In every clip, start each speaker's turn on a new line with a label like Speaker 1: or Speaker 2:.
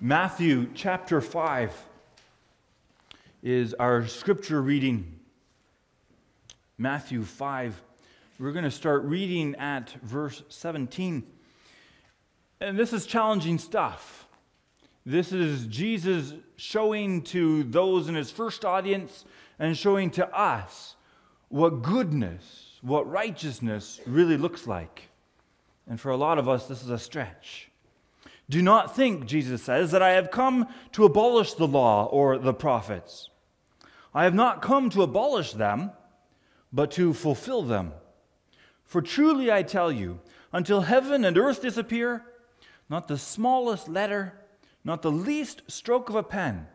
Speaker 1: Matthew chapter 5 is our scripture reading. Matthew 5. We're going to start reading at verse 17. And this is challenging stuff. This is Jesus showing to those in his first audience and showing to us what goodness, what righteousness really looks like. And for a lot of us, this is a stretch. Do not think, Jesus says, that I have come to abolish the law or the prophets. I have not come to abolish them, but to fulfill them. For truly I tell you, until heaven and earth disappear, not the smallest letter, not the least stroke of a pen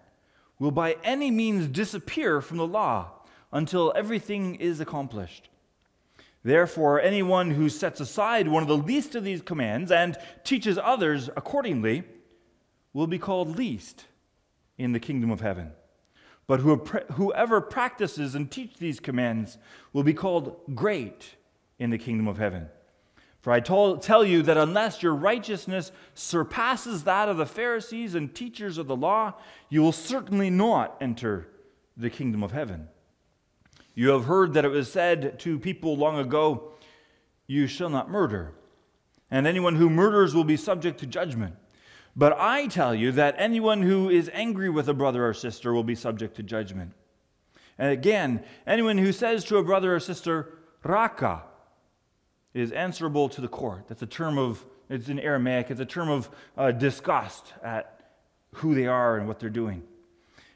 Speaker 1: will by any means disappear from the law until everything is accomplished. Therefore, anyone who sets aside one of the least of these commands and teaches others accordingly will be called least in the kingdom of heaven. But whoever practices and teaches these commands will be called great in the kingdom of heaven. For I tell you that unless your righteousness surpasses that of the Pharisees and teachers of the law, you will certainly not enter the kingdom of heaven. You have heard that it was said to people long ago, You shall not murder, and anyone who murders will be subject to judgment. But I tell you that anyone who is angry with a brother or sister will be subject to judgment. And again, anyone who says to a brother or sister, Raca, is answerable to the court. That's a term of, it's in Aramaic, it's a term of uh, disgust at who they are and what they're doing.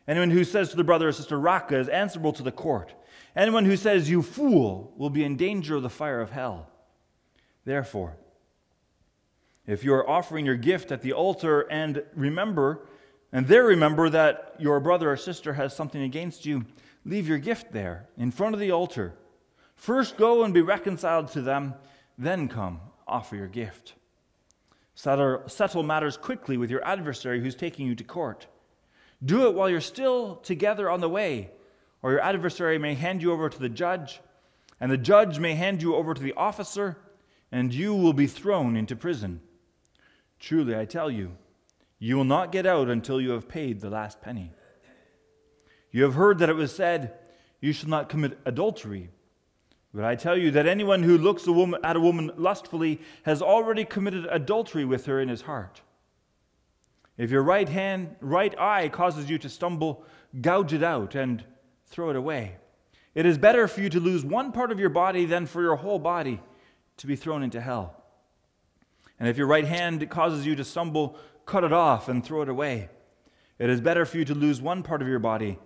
Speaker 1: Anyone who says to the brother or sister, Raca, is answerable to the court. Anyone who says, You fool, will be in danger of the fire of hell. Therefore, if you are offering your gift at the altar and remember, and there remember that your brother or sister has something against you, leave your gift there in front of the altar. First go and be reconciled to them, then come offer your gift. Settle, matters quickly with your adversary who's taking you to court. Do it while you're still together on the way or your adversary may hand you over to the judge, and the judge may hand you over to the officer, and you will be thrown into prison. Truly, I tell you, you will not get out until you have paid the last penny. You have heard that it was said, You shall not commit adultery. But I tell you that anyone who looks a woman, at a woman lustfully has already committed adultery with her in his heart. If your right hand, right eye causes you to stumble, gouge it out and throw it away. It is better for you to lose one part of your body than for your whole body to be thrown into hell. And if your right hand causes you to stumble, cut it off and throw it away. It is better for you to lose one part of your body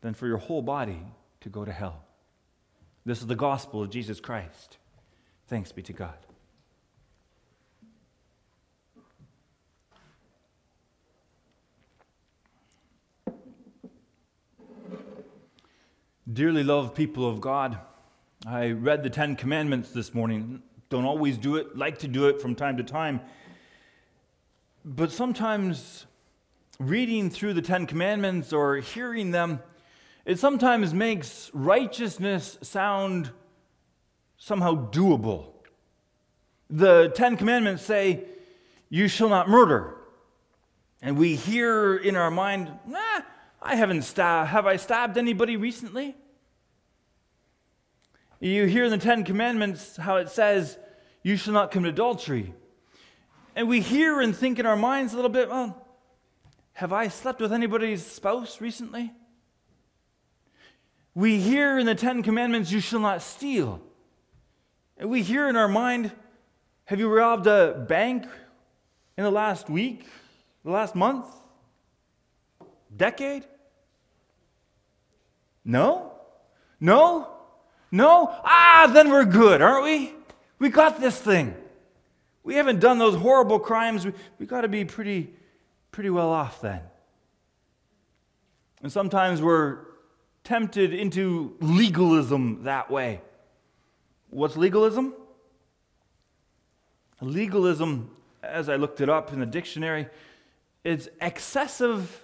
Speaker 1: than for your whole body to go to hell. This is the gospel of Jesus Christ. Thanks be to God. Dearly loved people of God, I read the Ten Commandments this morning. Don't always do it, like to do it from time to time. But sometimes reading through the Ten Commandments or hearing them, it sometimes makes righteousness sound somehow doable. The Ten Commandments say, You shall not murder. And we hear in our mind, Nah, I haven't stabbed. Have I stabbed anybody recently? You hear in the Ten Commandments how it says, You shall not commit adultery. And we hear and think in our minds a little bit, Well, have I slept with anybody's spouse recently? We hear in the Ten Commandments, You shall not steal. And we hear in our mind, Have you robbed a bank in the last week, the last month, decade? No? No? No? Ah, then we're good, aren't we? We got this thing. We haven't done those horrible crimes. We, we got to be pretty, pretty well off then. And sometimes we're tempted into legalism that way. What's legalism? Legalism, as I looked it up in the dictionary, is excessive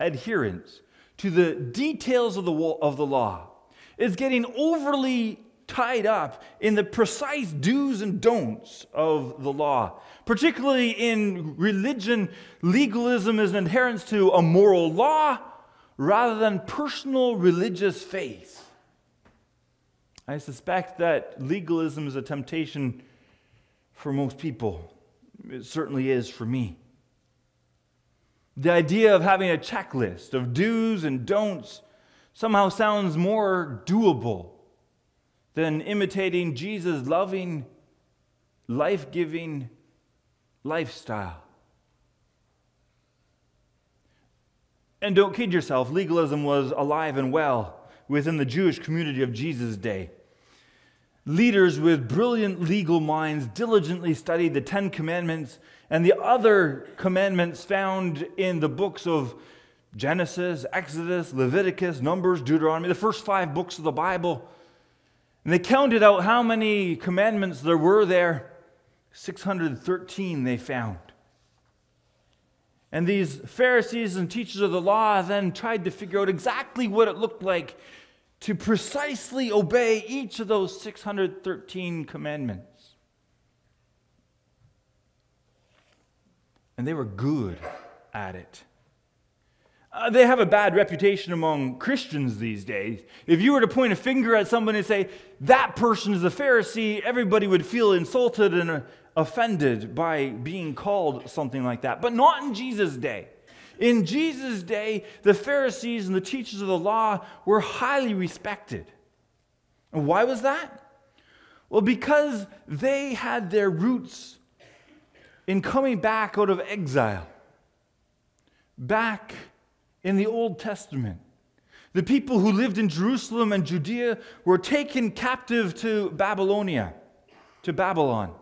Speaker 1: adherence to the details of the, of the law. It's getting overly tied up in the precise do's and don'ts of the law. Particularly in religion, legalism is an adherence to a moral law rather than personal religious faith. I suspect that legalism is a temptation for most people. It certainly is for me. The idea of having a checklist of do's and don'ts somehow sounds more doable than imitating Jesus' loving, life giving lifestyle. And don't kid yourself, legalism was alive and well within the Jewish community of Jesus' day. Leaders with brilliant legal minds diligently studied the Ten Commandments and the other commandments found in the books of Genesis, Exodus, Leviticus, Numbers, Deuteronomy, the first five books of the Bible. And they counted out how many commandments there were there. 613 they found. And these Pharisees and teachers of the law then tried to figure out exactly what it looked like to precisely obey each of those 613 commandments. And they were good at it. Uh, they have a bad reputation among Christians these days. If you were to point a finger at somebody and say, that person is a Pharisee, everybody would feel insulted and uh, offended by being called something like that. But not in Jesus' day. In Jesus' day, the Pharisees and the teachers of the law were highly respected. And why was that? Well, because they had their roots in coming back out of exile, back in the Old Testament. The people who lived in Jerusalem and Judea were taken captive to Babylonia, to Babylon.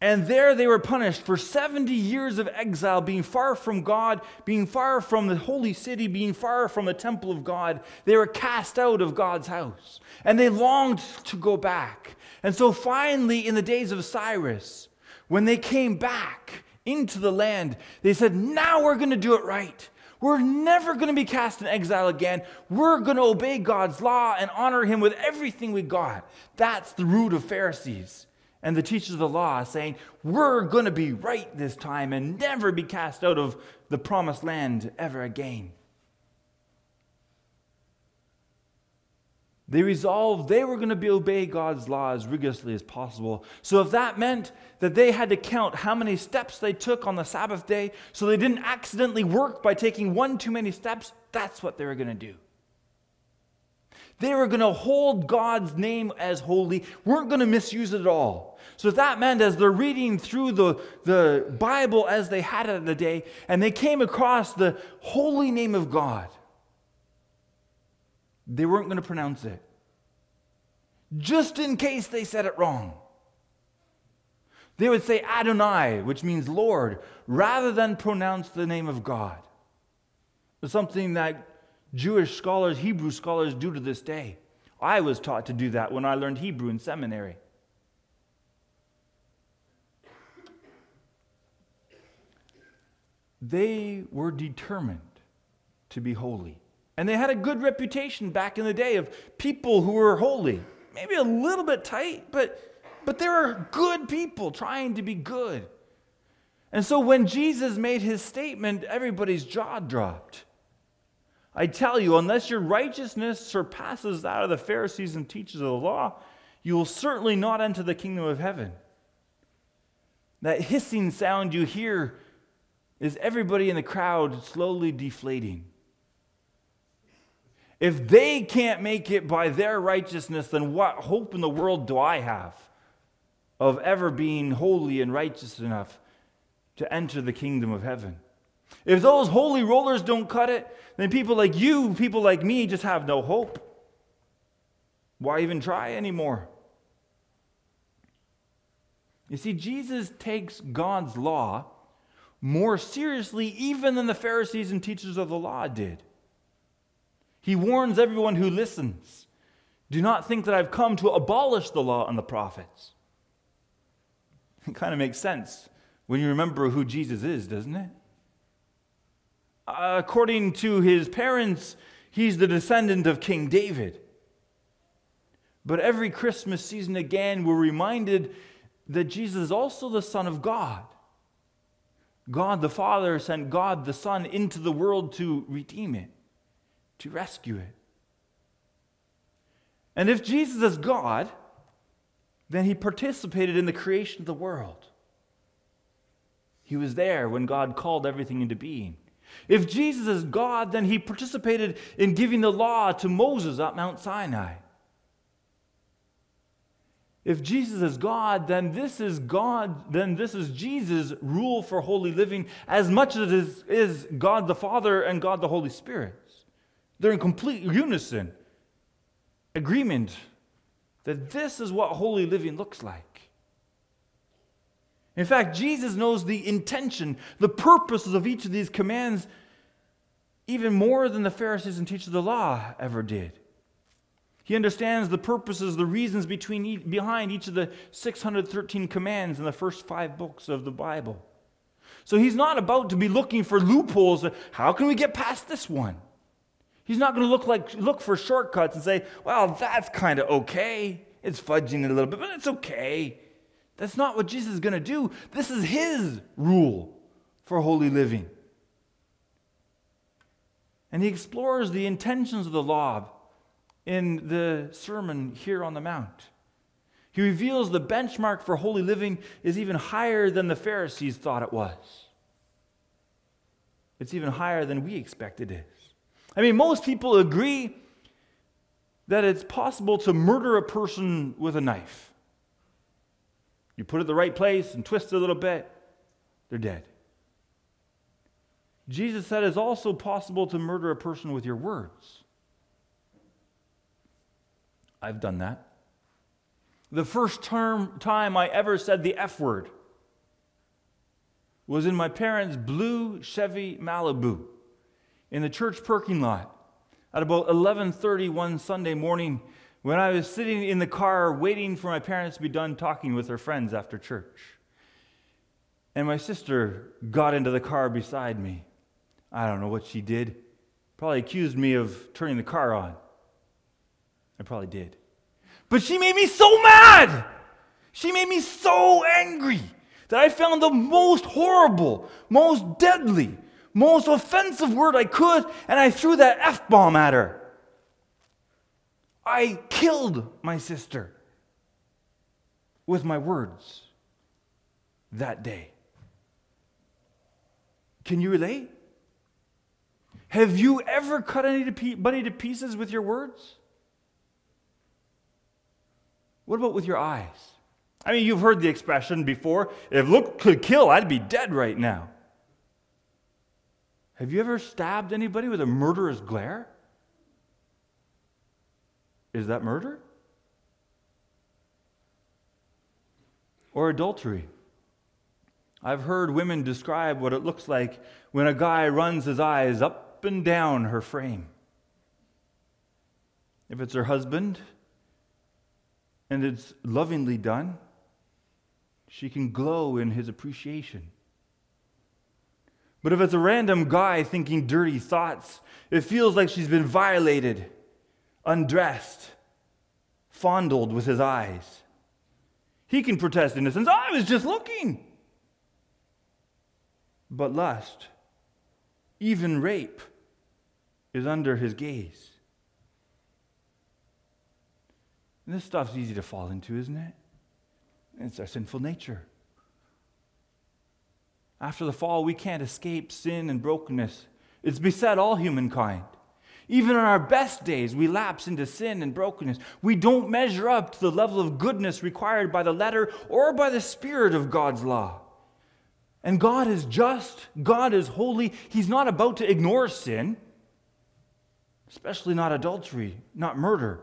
Speaker 1: And there they were punished for 70 years of exile, being far from God, being far from the holy city, being far from the temple of God. They were cast out of God's house. And they longed to go back. And so finally, in the days of Cyrus, when they came back into the land, they said, Now we're going to do it right. We're never going to be cast in exile again. We're going to obey God's law and honor Him with everything we got. That's the root of Pharisees and the teachers of the law saying, We're going to be right this time and never be cast out of the promised land ever again. They resolved they were going to be obey God's law as rigorously as possible. So if that meant that they had to count how many steps they took on the Sabbath day so they didn't accidentally work by taking one too many steps, that's what they were going to do. They were going to hold God's name as holy, weren't going to misuse it at all. So if that meant as they're reading through the, the Bible as they had it in the day, and they came across the holy name of God, they weren't going to pronounce it. Just in case they said it wrong. They would say Adonai, which means Lord, rather than pronounce the name of God. It's something that Jewish scholars, Hebrew scholars do to this day. I was taught to do that when I learned Hebrew in seminary. They were determined to be holy. And they had a good reputation back in the day of people who were holy. Maybe a little bit tight, but, but they were good people trying to be good. And so when Jesus made his statement, everybody's jaw dropped. I tell you, unless your righteousness surpasses that of the Pharisees and teachers of the law, you will certainly not enter the kingdom of heaven. That hissing sound you hear is everybody in the crowd slowly deflating. If they can't make it by their righteousness, then what hope in the world do I have of ever being holy and righteous enough to enter the kingdom of heaven? If those holy rollers don't cut it, then people like you, people like me, just have no hope. Why even try anymore? You see, Jesus takes God's law more seriously even than the Pharisees and teachers of the law did. He warns everyone who listens do not think that I've come to abolish the law and the prophets. It kind of makes sense when you remember who Jesus is, doesn't it? according to his parents, he's the descendant of King David. But every Christmas season again, we're reminded that Jesus is also the Son of God. God the Father sent God the Son into the world to redeem it, to rescue it. And if Jesus is God, then he participated in the creation of the world. He was there when God called everything into being. If Jesus is God, then he participated in giving the law to Moses at Mount Sinai. If Jesus is God, then this is God, then this is Jesus' rule for holy living as much as it is, is God the Father and God the Holy Spirit. They're in complete unison, agreement that this is what holy living looks like. In fact, Jesus knows the intention, the purposes of each of these commands even more than the Pharisees and teachers of the law ever did. He understands the purposes, the reasons between, behind each of the 613 commands in the first five books of the Bible. So he's not about to be looking for loopholes. How can we get past this one? He's not going to look, like, look for shortcuts and say, well, that's kind of okay. It's fudging it a little bit, but it's okay. That's not what Jesus is going to do. This is his rule for holy living. And he explores the intentions of the law in the sermon here on the Mount. He reveals the benchmark for holy living is even higher than the Pharisees thought it was. It's even higher than we expected it is. I mean, most people agree that it's possible to murder a person with a knife. You put it the right place and twist it a little bit, they're dead. Jesus said it's also possible to murder a person with your words. I've done that. The first term, time I ever said the F word was in my parents' blue Chevy Malibu in the church parking lot at about 11:30 one Sunday morning when I was sitting in the car waiting for my parents to be done talking with their friends after church. And my sister got into the car beside me. I don't know what she did. Probably accused me of turning the car on. I probably did. But she made me so mad. She made me so angry that I found the most horrible, most deadly, most offensive word I could, and I threw that F bomb at her. I killed my sister with my words that day. Can you relate? Have you ever cut anybody to pieces with your words? What about with your eyes? I mean, you've heard the expression before if look could kill, I'd be dead right now. Have you ever stabbed anybody with a murderous glare? Is that murder? Or adultery? I've heard women describe what it looks like when a guy runs his eyes up and down her frame. If it's her husband and it's lovingly done, she can glow in his appreciation. But if it's a random guy thinking dirty thoughts, it feels like she's been violated, undressed, fondled with his eyes. He can protest innocence. I was just looking. But lust, even rape, is under his gaze. And this stuff's easy to fall into, isn't it? It's our sinful nature. After the fall, we can't escape sin and brokenness. It's beset all humankind. Even in our best days, we lapse into sin and brokenness. We don't measure up to the level of goodness required by the letter or by the spirit of God's law. And God is just, God is holy. He's not about to ignore sin, especially not adultery, not murder.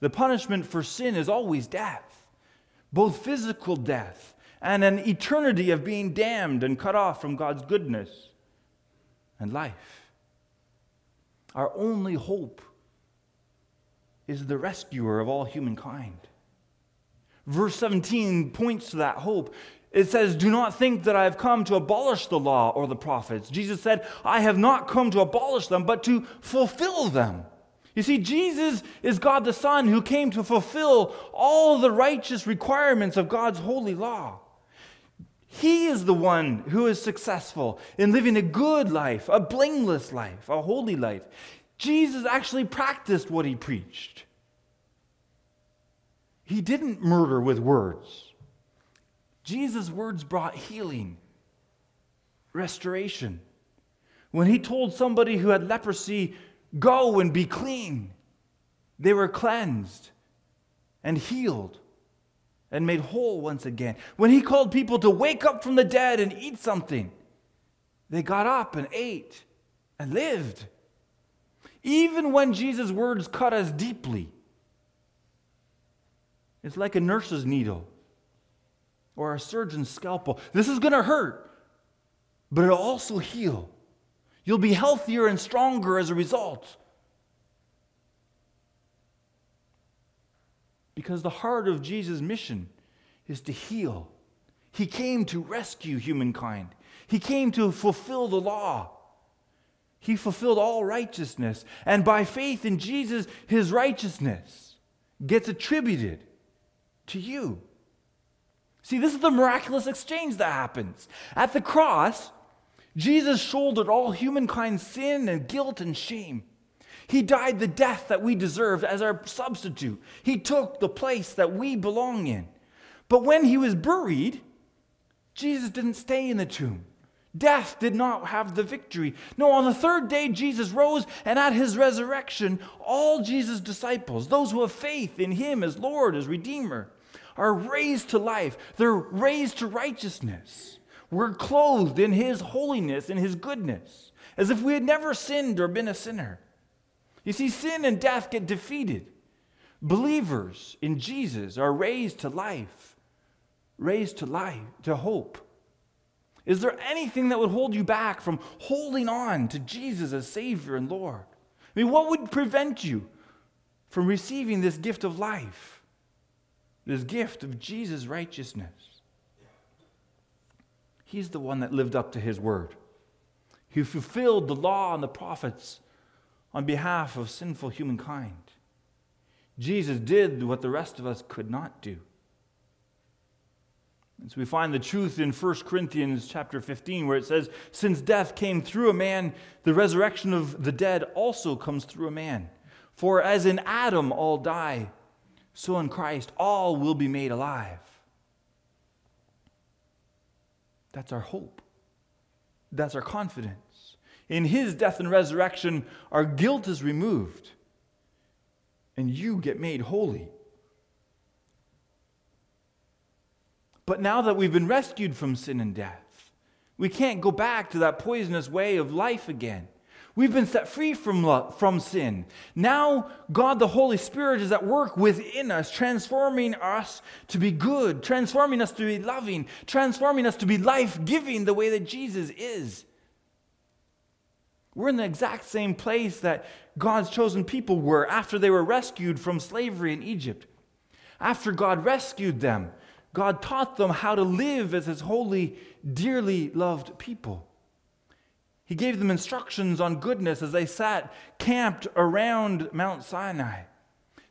Speaker 1: The punishment for sin is always death, both physical death and an eternity of being damned and cut off from God's goodness and life. Our only hope is the rescuer of all humankind. Verse 17 points to that hope. It says, Do not think that I have come to abolish the law or the prophets. Jesus said, I have not come to abolish them, but to fulfill them. You see, Jesus is God the Son who came to fulfill all the righteous requirements of God's holy law. He is the one who is successful in living a good life, a blameless life, a holy life. Jesus actually practiced what he preached. He didn't murder with words. Jesus' words brought healing, restoration. When he told somebody who had leprosy, Go and be clean, they were cleansed and healed and made whole once again. When he called people to wake up from the dead and eat something, they got up and ate and lived. Even when Jesus' words cut us deeply, it's like a nurse's needle or a surgeon's scalpel. This is going to hurt, but it'll also heal. You'll be healthier and stronger as a result. Because the heart of Jesus' mission is to heal. He came to rescue humankind, He came to fulfill the law. He fulfilled all righteousness. And by faith in Jesus, His righteousness gets attributed to you. See, this is the miraculous exchange that happens. At the cross, Jesus shouldered all humankind's sin and guilt and shame. He died the death that we deserved as our substitute. He took the place that we belong in. But when he was buried, Jesus didn't stay in the tomb. Death did not have the victory. No, on the third day, Jesus rose, and at his resurrection, all Jesus' disciples, those who have faith in him as Lord, as Redeemer, are raised to life. They're raised to righteousness. We're clothed in his holiness and his goodness, as if we had never sinned or been a sinner. You see, sin and death get defeated. Believers in Jesus are raised to life, raised to life, to hope. Is there anything that would hold you back from holding on to Jesus as Savior and Lord? I mean, what would prevent you from receiving this gift of life, this gift of Jesus' righteousness? He's the one that lived up to his word. He fulfilled the law and the prophets on behalf of sinful humankind. Jesus did what the rest of us could not do. And so we find the truth in 1 Corinthians chapter 15, where it says, Since death came through a man, the resurrection of the dead also comes through a man. For as in Adam all die, so in Christ all will be made alive. That's our hope. That's our confidence. In his death and resurrection, our guilt is removed, and you get made holy. But now that we've been rescued from sin and death, we can't go back to that poisonous way of life again. We've been set free from, from sin. Now, God the Holy Spirit is at work within us, transforming us to be good, transforming us to be loving, transforming us to be life giving the way that Jesus is. We're in the exact same place that God's chosen people were after they were rescued from slavery in Egypt. After God rescued them, God taught them how to live as his holy, dearly loved people. He gave them instructions on goodness as they sat camped around Mount Sinai.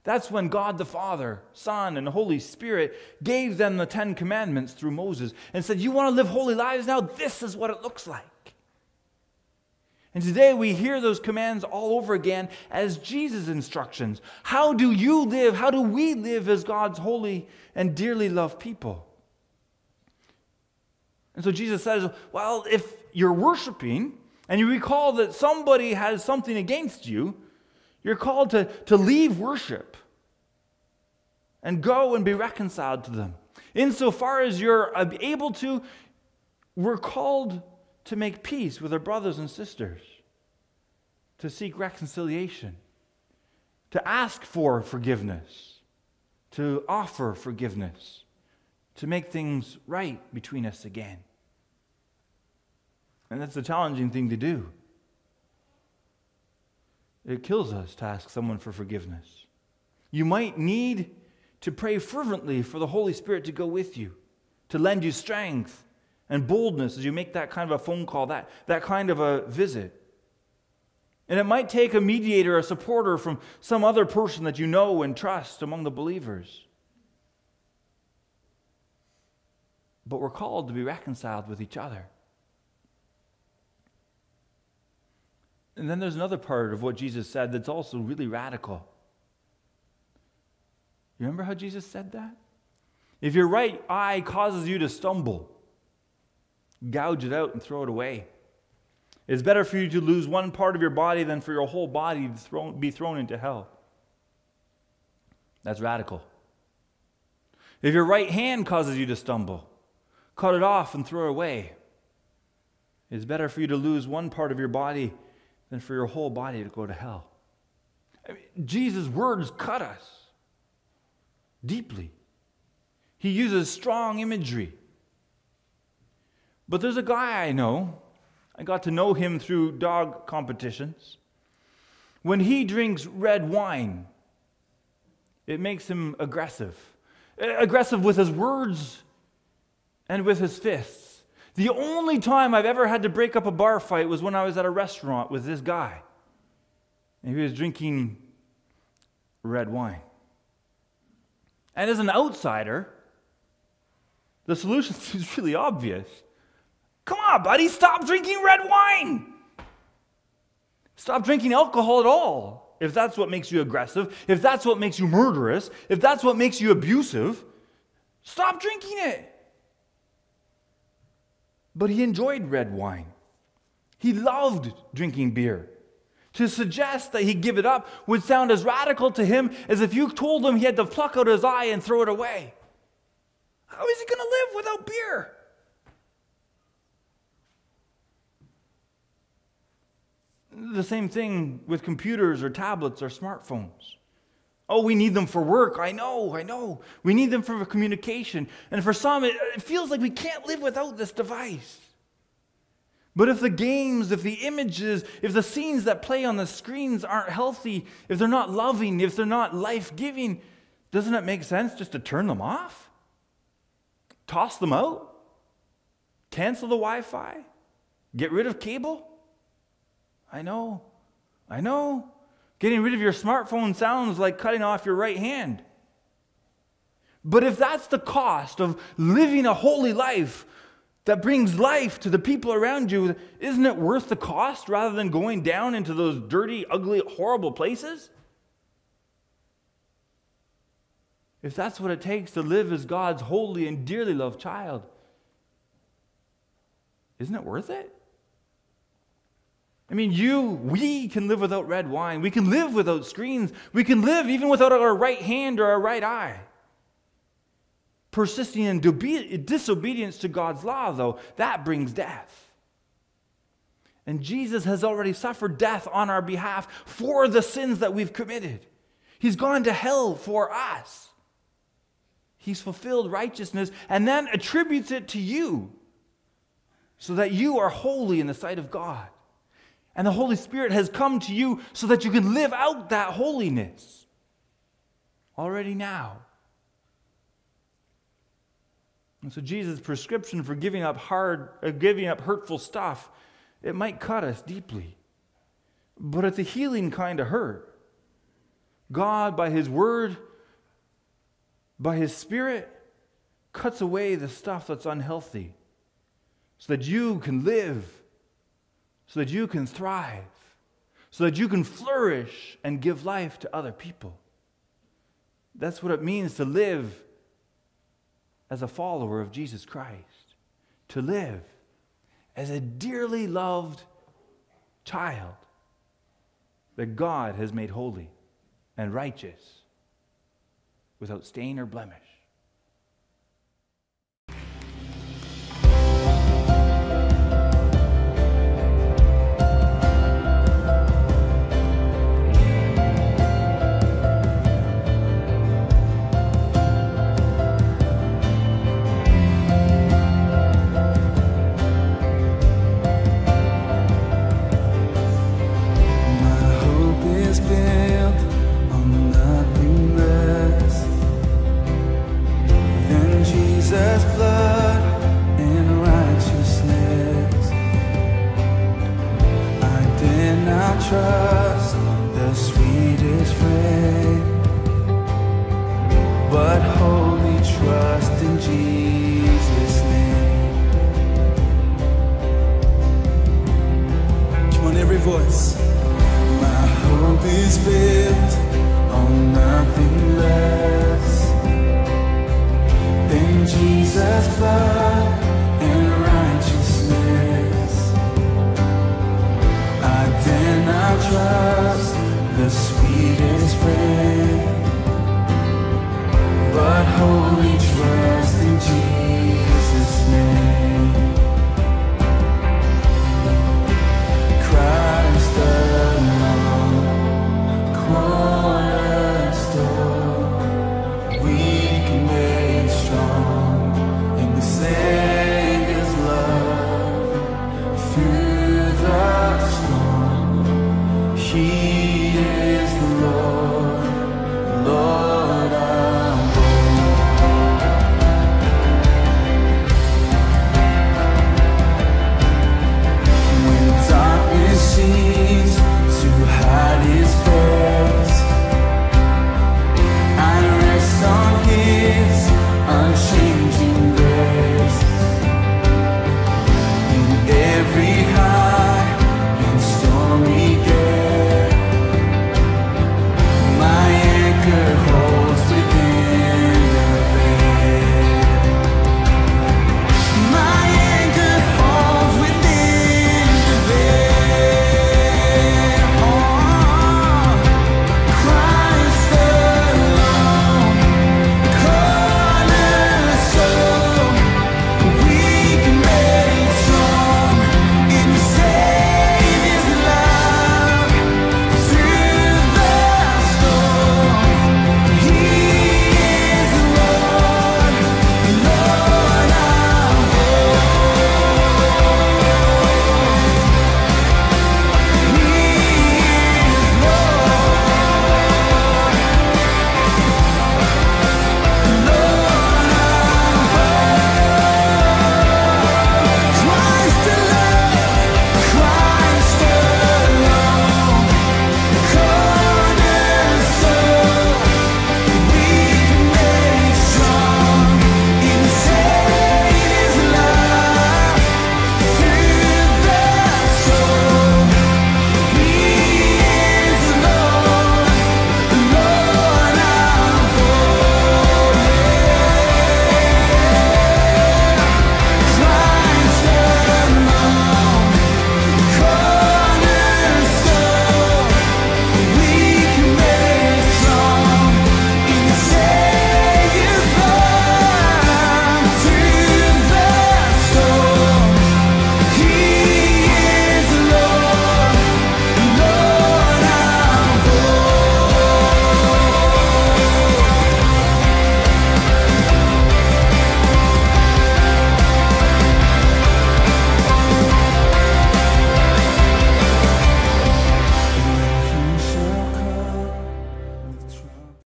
Speaker 1: That's when God the Father, Son, and Holy Spirit gave them the Ten Commandments through Moses and said, You want to live holy lives now? This is what it looks like. And today we hear those commands all over again as Jesus' instructions. How do you live? How do we live as God's holy and dearly loved people? And so Jesus says, well, if you're worshiping and you recall that somebody has something against you, you're called to, to leave worship and go and be reconciled to them. Insofar as you're able to, we're called to make peace with our brothers and sisters, to seek reconciliation, to ask for forgiveness, to offer forgiveness, to make things right between us again. And that's a challenging thing to do. It kills us to ask someone for forgiveness. You might need to pray fervently for the Holy Spirit to go with you, to lend you strength and boldness as you make that kind of a phone call, that, that kind of a visit. And it might take a mediator, a supporter from some other person that you know and trust among the believers. But we're called to be reconciled with each other. And then there's another part of what Jesus said that's also really radical. You remember how Jesus said that? If your right eye causes you to stumble, gouge it out and throw it away. It's better for you to lose one part of your body than for your whole body to throw, be thrown into hell. That's radical. If your right hand causes you to stumble, cut it off and throw it away. It's better for you to lose one part of your body than for your whole body to go to hell. I mean, Jesus' words cut us deeply. He uses strong imagery. But there's a guy I know, I got to know him through dog competitions. When he drinks red wine, it makes him aggressive. Aggressive with his words and with his fists. The only time I've ever had to break up a bar fight was when I was at a restaurant with this guy. And he was drinking red wine. And as an outsider, the solution seems really obvious. Come on, buddy, stop drinking red wine. Stop drinking alcohol at all. If that's what makes you aggressive, if that's what makes you murderous, if that's what makes you abusive, stop drinking it but he enjoyed red wine. He loved drinking beer. To suggest that he give it up would sound as radical to him as if you told him he had to pluck out his eye and throw it away. How is he going to live without beer? The same thing with computers or tablets or smartphones. Oh, we need them for work. I know, I know. We need them for communication. And for some, it, it feels like we can't live without this device. But if the games, if the images, if the scenes that play on the screens aren't healthy, if they're not loving, if they're not life giving, doesn't it make sense just to turn them off? Toss them out? Cancel the Wi Fi? Get rid of cable? I know. I know. Getting rid of your smartphone sounds like cutting off your right hand. But if that's the cost of living a holy life that brings life to the people around you, isn't it worth the cost rather than going down into those dirty, ugly, horrible places? If that's what it takes to live as God's holy and dearly loved child, isn't it worth it? I mean, you, we can live without red wine. We can live without screens. We can live even without our right hand or our right eye. Persisting in disobedience to God's law, though, that brings death. And Jesus has already suffered death on our behalf for the sins that we've committed. He's gone to hell for us. He's fulfilled righteousness and then attributes it to you so that you are holy in the sight of God. And the Holy Spirit has come to you so that you can live out that holiness already now. And so Jesus' prescription for giving up hard, uh, giving up hurtful stuff, it might cut us deeply. But it's a healing kind of hurt. God, by His Word, by His Spirit, cuts away the stuff that's unhealthy so that you can live so that you can thrive, so that you can flourish and give life to other people. That's what it means to live as a follower of Jesus Christ, to live as a dearly loved child that God has made holy and righteous without stain or blemish.
Speaker 2: afraid. But wholly trust in Jesus' name. Come on, every voice. My hope is built on nothing less than Jesus' blood and righteousness. I dare not trust the sweetest but trust in Jesus.